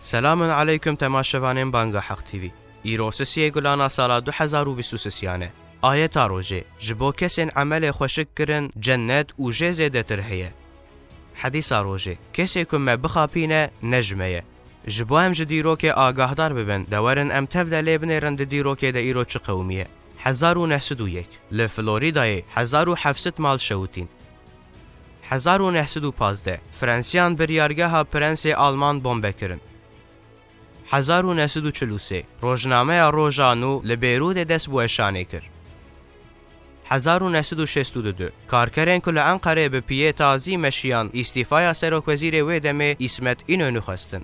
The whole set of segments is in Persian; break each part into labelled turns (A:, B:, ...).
A: سلام علیکم تماشەوانێن بانگە حەق تیوی. ئیرۆسسیە گولانا ساڵا 2023 سيانه آيه ڕۆژێ ji بۆ کەسێن ئەمەلێ خوۆشک کردن جەنەت و ژێزێ دەتر هەیە حەدیسا ڕۆژێ كسي كم بخابينه نجمه. ji بۆ ئەم ji دیرۆکێ ئاگاهدار ببن دورن ام تفدا لێ بنێرن دە دیرۆکێ دە 1901 لە فلۆریدایە 1970 ماڵ شەوتین 1950 فرەنسیان بریارگەها پرەنسی پرنس بۆمبەکردن 1940 ڕۆژنامەیە ڕۆژان و لە بێرودێ دەست بۆ ئەشانێ کرد. 1962 دو. کو کل انقره به پیە تازی مشیان ئیسیفایا سەرۆکوەزیرێ وزیر ویدمه اسمت اینو نخستن.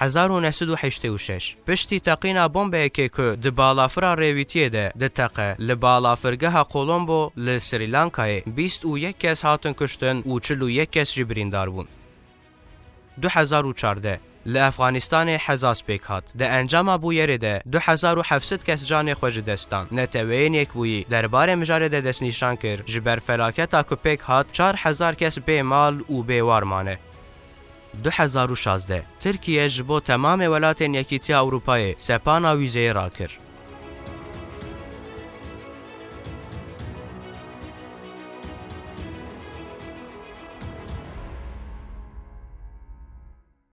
A: 1986 پشتی تقینا بمب کی کو د بالا فر ریویتی ده د تقه ل بالا ل سریلانکای 21 کس هاتن کشتن او کس جبرین دار بون 2014 ل افغانستان حزاس بیک د انجام بو یری ده 2700 کس جان خو جدستان نتوین یک بو در بار مجار ده دس نشان کر جبر فلاکتا کو پیک هات 4000 کس به مال او به وار 2016 Tirkiye ji bo temamê welatên Yekîtiya Ewropayê sepana wîzeyê rakir.